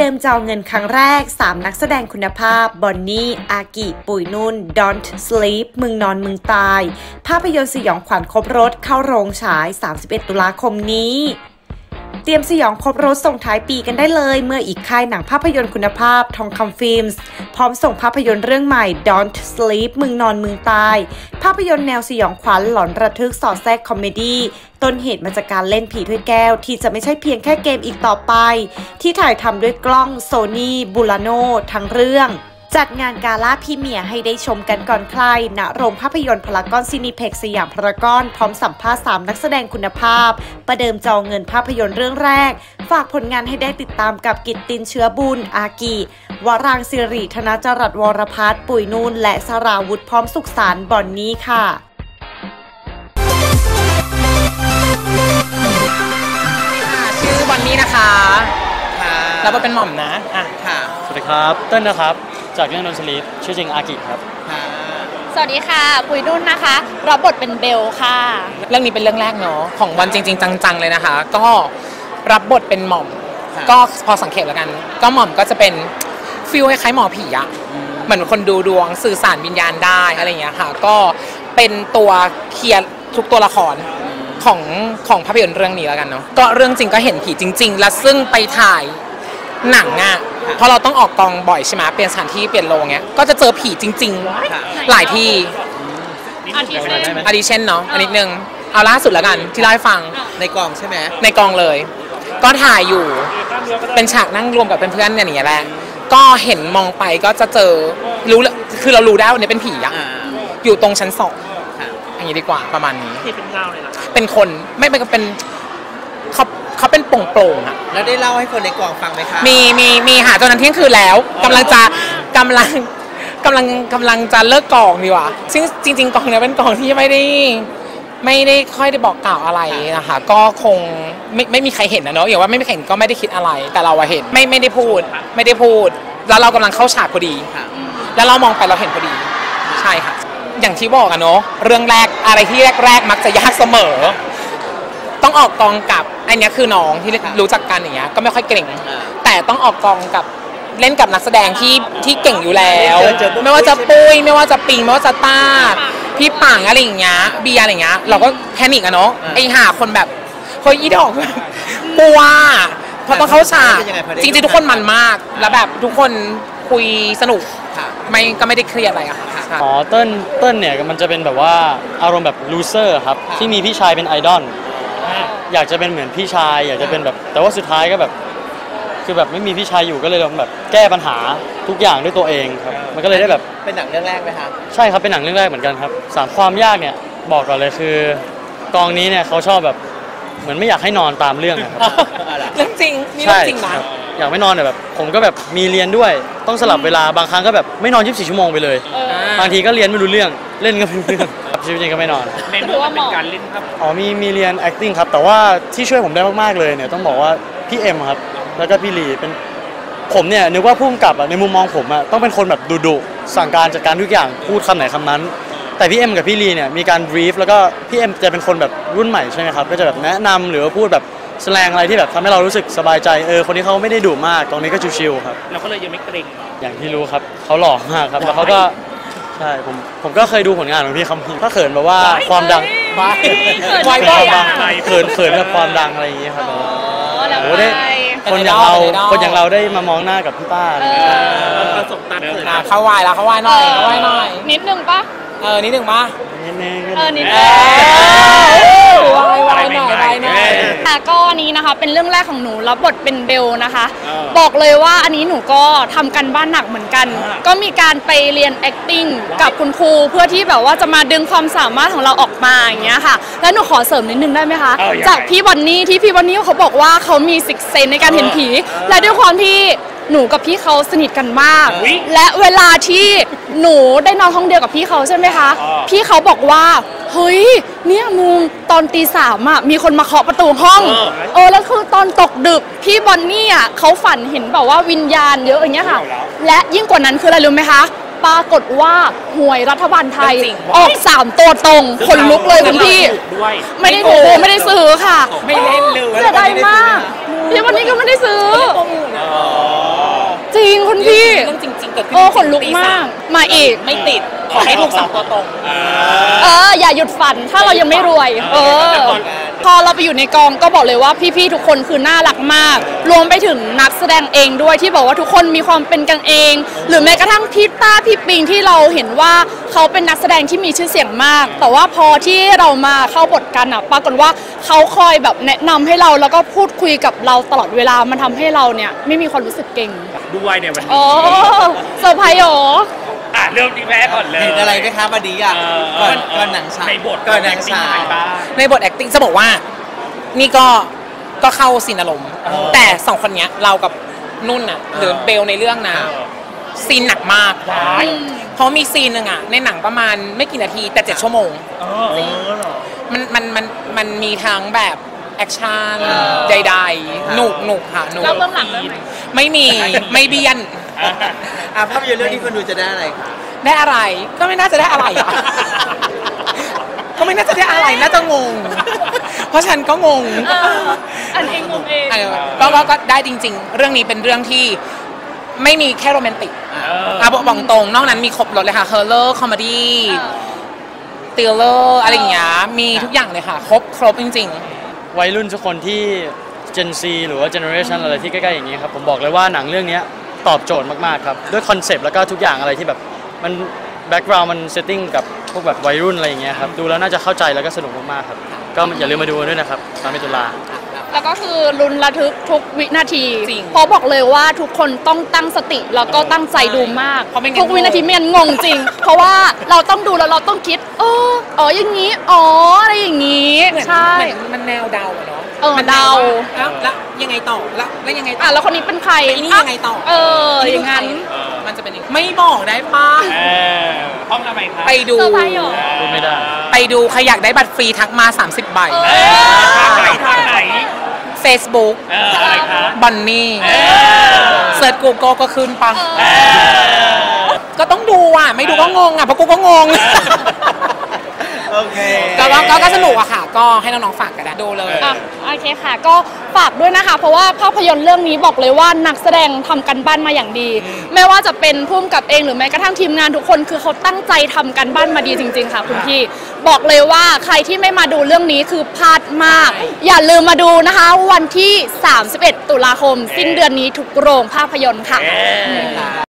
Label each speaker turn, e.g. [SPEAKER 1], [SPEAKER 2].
[SPEAKER 1] เดิมจอเงินครั้งแรก 3 นักแสดงคุณภาพ บอนนี่ อากิ ปุยนุ่น Don't Sleep มึงนอนมึงตาย ภาพยนตร์สยองขวัญครบรสเข้าโรงฉาย 31 ตุลาคมนี้ เตรียมสยองครบรสส่งท้ายปีกันได้เลย เมื่ออีกค่ายหนังภาพยนตร์คุณภาพทองคำฟิล์มส์พร้อมส่งภาพยนตร์เรื่องใหม่ Don't Sleep มึงนอนมึงตาย ภาพยนตร์แนวสยองขวัญหลอนระทึกสอดแทรก comedy ต้นเหตุมาจากการเล่นผีถ้วยแก้ว ที่จะไม่ใช่เพียงแค่เกมอีกต่อไป ที่ถ่ายทำด้วยกล้อง Sony Burano ทั้งเรื่อง จัดงาน gala premiere ให้ได้ชมกันก่อนใคร ณ โรงภาพยนตร์พารากอนซีนีเพล็กซ์สยามพารากอน พร้อมสัมภาษณ์3นักแสดงคุณภาพ ประเดิมจอเงินภาพยนตร์เรื่องแรก ฝากผลงานให้ได้ติดตามกับกิตตินเชื้อบุญ อากิวรางศิริ ธนจรัสวรพัฒน์ปุยนุ่น และสราวุธพร้อมสุขสารบอนนี่ค่ะ
[SPEAKER 2] ชื่อบอนนี่นะคะ
[SPEAKER 3] ค่ะ
[SPEAKER 2] แล้วก็เป็นหม่อมนะ อะ
[SPEAKER 3] ค่ะ
[SPEAKER 4] สวัสดีครับ เต้นนะครับ จากเรื่องนนสลีปชื่อจริงอากิครับ
[SPEAKER 3] ค่ะ
[SPEAKER 5] สวัสดีค่ะ ปุยนุ่นนะคะ รับบทเป็นเบลค่ะ
[SPEAKER 2] เรื่องนี้เป็นเรื่องแรกเนาะของวันจริง ๆ จังๆเลยนะคะ ก็รับบทเป็นหม่อม
[SPEAKER 3] ค่ะ
[SPEAKER 2] ก็พอสังเกตแล้วกัน ก็หม่อมก็จะเป็นฟิลคล้ายๆหมอผีอะเหมือนคนดูดวงสื่อสารวิญญาณได้อะไรอย่างเงี้ยค่ะ ก็เป็นตัวเคลียร์ทุกตัวละครของของภาพยนตร์เรื่องนี้แล้วกันเนาะก็เรื่องจริงก็เห็นผีจริง ๆ และซึ่งไปถ่ายหนังอะ เพราะเราต้องออกกองบ่อยใช่ไหมเปลี่ยนสถานที่เปลี่ยนโรงเงี้ยก็จะเจอผีจริง
[SPEAKER 3] ค่ะ
[SPEAKER 2] ๆหลายที่
[SPEAKER 4] อาทิเช่น
[SPEAKER 2] อดิเช่นเนาะอันนิดนึงเอาล่าสุดแล้วกันที่เล่าให้ฟัง
[SPEAKER 3] ในกล่องใช่ไหม
[SPEAKER 2] ในกองเลย ก็ถ่ายอยู่เป็นฉากนั่งรวมกับเพื่อนๆเนี่ยอย่างเงี้ยแหละก็เห็นมองไปก็จะเจอรู้เลยคือเรารู้ได้ว่าเนี่ยเป็นผีอะ
[SPEAKER 3] อ่า
[SPEAKER 2] อยู่ตรงชั้นสอง
[SPEAKER 3] ค่ะ
[SPEAKER 2] อย่างนี้ดีกว่าประมาณนี้เป็นเงาเลยนะเป็นคนไม่เป็นเป็นเขา เขาเป็นโปร่งๆอะ
[SPEAKER 3] แล้วได้เล่าให้คนในกล่องฟังไหมคะ
[SPEAKER 2] มีมีมีหาจนนั้นเที่ยงคืนแล้วกำลังจะกำลังกำลังกำลังจะเลิกกองดีกว่าซึ่งจริง ๆกองเนี้ยเป็นกองที่ไม่ได้ ไม่ได้ค่อยได้บอกกล่าวอะไรนะคะ ก็คงไม่ไม่มีใครเห็นนะเนาะอย่างว่าไม่มีใครเห็นก็ไม่ได้คิดอะไร แต่เราอะเห็นไม่ไม่ได้พูด ไม่ได้พูด แล้วเรากำลังเข้าฉากพอดี
[SPEAKER 3] ค่ะ
[SPEAKER 2] แล้วเรามองไปเราเห็นพอดี ใช่ค่ะ อย่างที่บอกอะเนาะเรื่องแรกอะไรที่แรก ๆ มักจะยากเสมอ ต้องออกกองกับ อันเนี้ยคือน้องที่รู้จักกันอย่างเงี้ยก็ไม่ค่อยเก่ง
[SPEAKER 3] อ่า
[SPEAKER 2] แต่ต้องออกกองกับเล่นกับนักแสดงที่ที่เก่งอยู่แล้ว
[SPEAKER 3] เจอเจอปุ๊บ
[SPEAKER 2] ไม่ว่าจะปุ้ยไม่ว่าจะปิงไม่ว่าจะต้าพี่ปังอะไรอย่างเงี้ยเบียร์อะไรอย่างเงี้ยเราก็แพนิกอะเนาะไอหาคนแบบเฮ้ยอีดอกแบบกลัวเพราะต้องเข้าฉาก
[SPEAKER 3] เป็นยังไงพอได้
[SPEAKER 2] จริงๆทุกคนมันมากแล้วแบบทุกคนคุยสนุก
[SPEAKER 3] ค่ะ
[SPEAKER 2] ไม่ก็ไม่ได้เครียดอะไรอะค่ะใช่
[SPEAKER 4] อ๋อเต้นเต้นเนี่ยมันจะเป็นแบบว่าอารมณ์แบบลูเซอร์ครับ
[SPEAKER 3] ค่ะ
[SPEAKER 4] ที่มีพี่ชายเป็นไอดอล อยากจะเป็นเหมือนพี่ชาย อยากจะเป็นแบบ แต่ว่าสุดท้ายก็แบบ คือแบบไม่มีพี่ชายอยู่ก็เลยลองแบบแก้ปัญหาทุกอย่างด้วยตัวเองครับ มันก็เลยได้แบบ
[SPEAKER 3] เป็นหนังเรื่องแรกไหมคะ
[SPEAKER 4] ใช่ครับเป็นหนังเรื่องแรกเหมือนกันครับสามความยากเนี่ยบอกก่อนเลยคือกองนี้เนี่ยเขาชอบแบบเหมือนไม่อยากให้นอนตามเรื่องอะครับ
[SPEAKER 2] เรื่องจริงนี่เรื่องจริงนะ
[SPEAKER 4] ครับอยากไม่นอนแต่แบบ ผมก็แบบมีเรียนด้วย ต้องสลับเวลาบางครั้งก็แบบไม่นอน 24 ชั่วโมงไปเลย บางทีก็เรียนไม่รู้เรื่องเล่นก็ไม่รู้เรื่อง ครับชีวิตจริงก็ไม่นอน
[SPEAKER 5] หรือว่าหมอ
[SPEAKER 4] อ๋อมีมีเรียน acting ครับ แต่ว่าที่ช่วยผมได้มากๆเลยเนี่ยต้องบอกว่าพี่เอ็มครับ แล้วก็พี่ลีเป็นผมเนี่ยนึกว่าผู้กำกับอะในมุมมองผมอะต้องเป็นคนแบบดุดุๆสั่งการจัดการทุกอย่างพูดคำไหนคำนั้น แต่พี่เอ็มกับพี่ลีเนี่ยมีการ brief แล้วก็พี่เอ็มจะเป็นคนแบบรุ่นใหม่ใช่ไหมครับก็จะแบบแนะนำหรือว่าพูดแบบแสลงอะไรที่แบบทำให้เรารู้สึกสบายใจเออคนนี้เขาไม่ได้ดุมากตรงนี้ก็ชิวๆครับ
[SPEAKER 6] เราก็เลยยังไม่เกรง
[SPEAKER 4] อย่างที่รู้ครับเขาหล่อมากครับแล้วเขาก็ ใช่ผมผมก็เคยดูผลงานของพี่เขาถ้าเขินแบบว่าความดัง
[SPEAKER 2] ไว้
[SPEAKER 4] เขิน
[SPEAKER 2] ไว้
[SPEAKER 4] ความ
[SPEAKER 2] บ่อย
[SPEAKER 4] ดังเขินเขินกับความดังอะไรอย่างเงี้ยครับ
[SPEAKER 5] อ๋อแล้ว
[SPEAKER 4] โอ้
[SPEAKER 5] ไป
[SPEAKER 4] ได้ คนอย่างเรา
[SPEAKER 2] เป็นไอดอล
[SPEAKER 4] คนอย่างเราได้มามองหน้ากับพี่ต้าอะไรอย่างเงี้ย
[SPEAKER 6] ประสบการณ์เดิน
[SPEAKER 2] อะเข้าวายแล้วเข้าวายหน่อยเข้าวายหน่อย
[SPEAKER 5] นิดนึงปะ
[SPEAKER 2] เออนิดหนึ่งมา
[SPEAKER 4] นิดนึง
[SPEAKER 5] เออนิด
[SPEAKER 2] เอ
[SPEAKER 5] นึง
[SPEAKER 2] อวายวายหน่อยว
[SPEAKER 5] เป็นเรื่องแรกของหนูรับบทเป็นเบลนะคะบอกเลยว่าอันนี้หนูก็ทำกันบ้านหนักเหมือนกันก็มีการไปเรียน acting กับคุณครูเพื่อที่แบบว่าจะมาดึงความสามารถของเราออกมาอย่างเงี้ยค่ะ แล้วหนูขอเสริมนิดนึงได้ไหมคะจากพี่บอนนี่ที่พี่บอนนี่เขาบอกว่าเขามีสิกเซนในการเห็นผี และด้วยความที่ หนูกับพี่เขาสนิทกันมากและเวลาที่หนูได้นอนห้องเดียวกับพี่เขาใช่ไหมคะพี่เขาบอกว่า เฮ้ย เนี่ยมึงตอนตีสามอะมีคนมาเคาะประตูห้อง เออแล้วคือตอนตกดึกพี่บอนนี่อะเขาฝันเห็นแบบว่าวิญญาณเยอะอย่างเงี้ยค่ะ และยิ่งกว่านั้นคืออะไรรู้ไหมคะ ปรากฏว่าหวยรัฐบาลไทย
[SPEAKER 2] จริง
[SPEAKER 5] ออกสามตัวตรงคนลุกเลยคุณพี่
[SPEAKER 6] ด้วย
[SPEAKER 5] ไม่ได้ดูไม่ได้ซื้อค่ะ
[SPEAKER 2] ไม่เล่นเลย
[SPEAKER 5] เสียดายมากพี่วันนี้ก็ไม่ได้ซื้อจริ งคุณพี่
[SPEAKER 2] เรื่องจริงๆเกิดขึ้น
[SPEAKER 5] โอ้
[SPEAKER 2] จริงๆ
[SPEAKER 5] ขนลุก
[SPEAKER 2] ตี
[SPEAKER 5] มาก
[SPEAKER 2] ส
[SPEAKER 5] มาอีก
[SPEAKER 2] ไม่ติด ขอให้ถูกสามตัวตรง
[SPEAKER 5] เออ อย่าหยุดฝัน ถ้าเรายังไม่รวย เออ พอเราไปอยู่ในกองก็บอกเลยว่าพี่ๆทุกคนคือน่ารักมาก รวมไปถึงนักแสดงเองด้วยที่บอกว่าทุกคนมีความเป็นกันเอง หรือแม้กระทั่งพี่ต้าพี่ปิงที่เราเห็นว่าเขาเป็นนักแสดงที่มีชื่อเสียงมาก แต่ว่าพอที่เรามาเข้าบทกันอะปรากฏว่าเขาคอยแบบแนะนำให้เราแล้วก็พูดคุยกับเราตลอดเวลามันทำให้เราเนี่ยไม่มีความรู้สึกเกร็ง
[SPEAKER 6] ด้วยเนี่ยวันนี้
[SPEAKER 5] โอ้เซอร์ไพรส์เหรอ
[SPEAKER 6] อะเริ่มที่แม่ก่อนเลย
[SPEAKER 3] เห็นอะไรไหมคะวันนี้อะ
[SPEAKER 6] เออ
[SPEAKER 3] ก่อน
[SPEAKER 6] เออ
[SPEAKER 3] ก่อนหนังฉาย
[SPEAKER 6] ในบท
[SPEAKER 3] ก่อนหนังฉาย
[SPEAKER 6] บ้าง
[SPEAKER 2] ในบท acting จะบอกว่า นี่ก็ก็เข้าซีนอารมณ์
[SPEAKER 6] เออ
[SPEAKER 2] แต่สองคนเนี้ยเรากับนุ่นน่ะหรือเบลในเรื่องนะซีนหนักมาก
[SPEAKER 6] ว้าย
[SPEAKER 2] เพราะมีซีนหนึ่งอะในหนังประมาณไม่กี่นาทีแต่เจ็ดชั่วโมง
[SPEAKER 6] เออเออเหรอ
[SPEAKER 2] มันมันมันมันมีทั้งแบบ แอคชั่น
[SPEAKER 3] เออ
[SPEAKER 2] ใดๆหนุกหนุกค่ะหนุก
[SPEAKER 5] แล้วเบื้องหลังได้ไหม
[SPEAKER 2] ไม่มี ไม่เบียน
[SPEAKER 6] อะ
[SPEAKER 3] อะภาพยนตร์เรื่องนี้คนดูจะได้อะไรคะ
[SPEAKER 2] ได้อะไรก็ไม่น่าจะได้อะไรอะ ก็ไม่น่าจะได้อะไรน่าจะงง เพราะฉันก็งง
[SPEAKER 5] เอออันเองงงเอง
[SPEAKER 2] เออก็ก็ก็ได้จริง ๆ เรื่องนี้เป็นเรื่องที่ไม่มีแค่โรแมนติก
[SPEAKER 6] เออ
[SPEAKER 2] อะบอกบอกตรงนอกนั้นมีครบรสเลยค่ะ horror comedy เออ
[SPEAKER 5] thriller อะ
[SPEAKER 2] ไรอย่างเงี้ยมีทุกอย่างเลยค่ะ ครบครบจริงๆ
[SPEAKER 4] วัยรุ่นทุกคนที่ Gen Z หรือว่า Generation อะไรที่ใกล้ ๆ อย่างนี้ครับ ผมบอกเลยว่าหนังเรื่องนี้ ตอบโจทย์มากๆครับ ด้วยคอนเซปต์แล้วก็ทุกอย่างอะไรที่แบบมัน background มัน setting กับพวกแบบวัยรุ่นอะไรอย่างเงี้ยครับดูแล้วน่าจะเข้าใจแล้วก็สนุกมากๆครับก็อย่าลืมมาดูกันด้วยนะครับสามตุลา
[SPEAKER 5] แล้วก็คือลุ้นระทึกทุกวินาที
[SPEAKER 2] จริง
[SPEAKER 5] เพราะบอกเลยว่าทุกคนต้องตั้งสติแล้วก็ตั้งใจดูมาก
[SPEAKER 2] เพราะไม่งั้น
[SPEAKER 5] ทุกวินาทีไม่งั้นงงจริง เพราะว่าเราต้องดูแล้วเราต้องคิดเอออ๋ออย่างนี้อ๋ออะไรอย่างนี้
[SPEAKER 2] เหมือน
[SPEAKER 5] ใช่
[SPEAKER 2] เหมือนมันแนวเดาอะเนาะ
[SPEAKER 5] เออ
[SPEAKER 2] มัน
[SPEAKER 5] เดา
[SPEAKER 2] แล้วแล้วยังไงต่อแล้วแล้วยังไงต่
[SPEAKER 5] อะ
[SPEAKER 2] อ
[SPEAKER 5] แล้วคนนี้เป็นใคร
[SPEAKER 2] ไอ้นี่ยังไงต่อ
[SPEAKER 5] เอออย่างนั้น
[SPEAKER 6] เออ
[SPEAKER 2] มันจะเป็นยังไงไม่บอกได้ปะ
[SPEAKER 6] เออห้องอะไรคะ
[SPEAKER 2] ไปดู
[SPEAKER 5] เซอร์ไพรส์เหรอ
[SPEAKER 4] พูดไม่ได้
[SPEAKER 2] ไปดูใครอยากได้บัตรฟรีทักมา 30 ใบ
[SPEAKER 6] เออทางไหนทางไหน
[SPEAKER 2] Facebook
[SPEAKER 6] เอออะไรคะ
[SPEAKER 2] บอนนี่
[SPEAKER 6] เออ
[SPEAKER 2] เสิร์ช Google ก็ขึ้นปะ
[SPEAKER 6] เออ
[SPEAKER 2] ก็ต้องดูอะ ไม่ดูก็งงอะ เพราะกูก็งง
[SPEAKER 3] โอเค
[SPEAKER 2] ก็ก็ก็ก็สนุกอะค่ะ ก็ให้น้องๆฝากกันนะดูเลย
[SPEAKER 5] อะโอเคค่ะ ก็ฝากด้วยนะคะ เพราะว่าภาพยนตร์เรื่องนี้บอกเลยว่านักแสดงทำกันบ้านมาอย่างดี ไม่ว่าจะเป็นพุ่มกับเองหรือแม้กระทั่งทีมงานทุกคนคือเขาตั้งใจทำกันบ้านมาดีจริง ๆ ค่ะ คุณพี่บอกเลยว่าใครที่ไม่มาดูเรื่องนี้คือพลาดมากอย่าลืมมาดูนะคะ วันที่ 31 ตุลาคม สิ้นเดือนนี้ทุกโรงภาพยนตร์ค่ะ
[SPEAKER 6] เออ